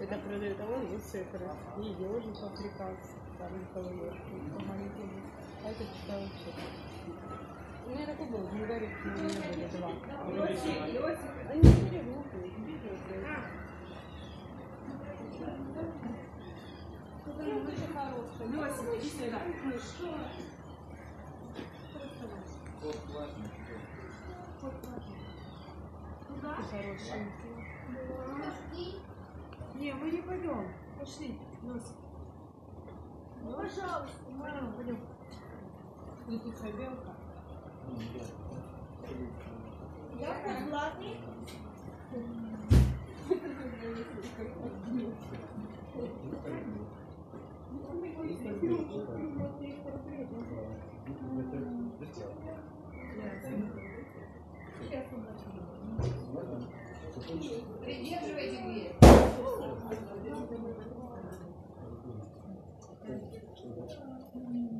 Это продают, а вон есть цифры. И ежик африканский, там головешки, маленький. А это что вообще? У меня такой был, не говорит, у меня были два. Они были глупые, хорошие. Лёся, иди сюда. Хорошие. Не, мы не пойдем. Пошли. Ну, пожалуйста, мама, пойдем. Летучая белка. Я платный. Придерживайте дверь. Thank you.